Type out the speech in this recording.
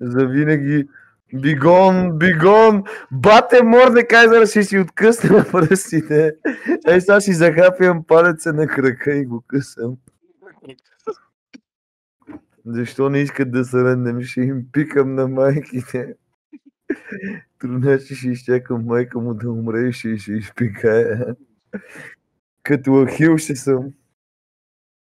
за винаги. Бигон, бигон! Бате Мордекайзър си си откъсна пръстите. Ей, сега си захапям палеца на крака и го късам. Защо не искат да се реднем? Ще им пикам на майките. Трудначе е, ще изчакам майка му да умре и ще, ще изпикая. Като Ахил ще съм.